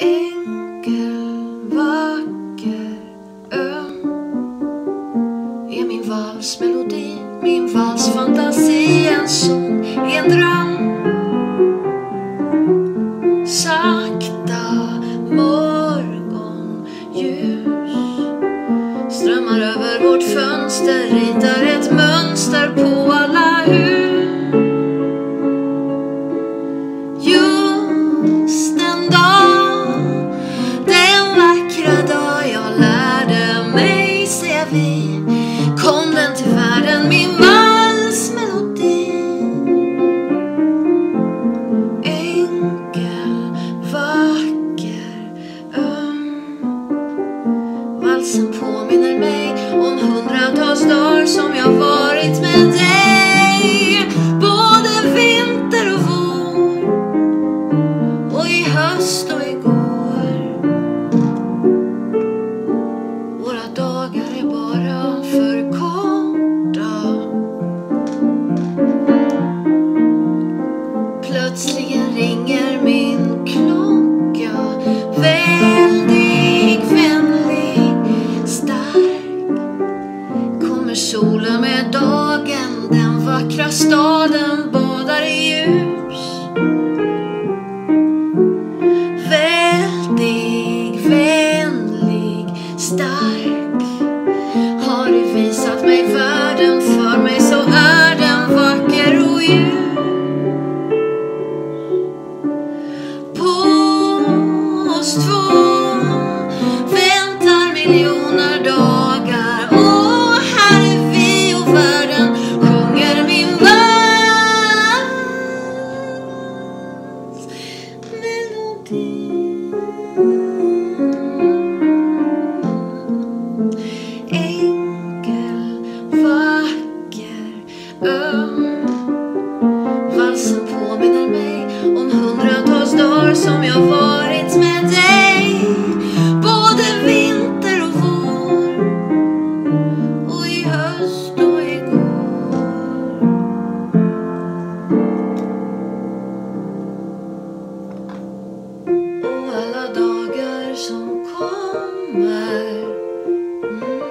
Enkel, vacker, öm Är min valsmelodi, min valsfantasi En sång, en dröm? Sakta morgonljus Strömmar över vårt fönster Ritar hundratals dagar som jag varit med solen med dagen Den vackra staden badar i ljus. Väldig, vänlig, stark Har du visat mig världen För mig så är den vacker och ljus. På oss två väntar miljoner dagar. Öm Valsen påminner mig om hundratals dagar som jag varit med dig. Både vinter och vår och i höst och igår Och alla dagar som kommer. Mm.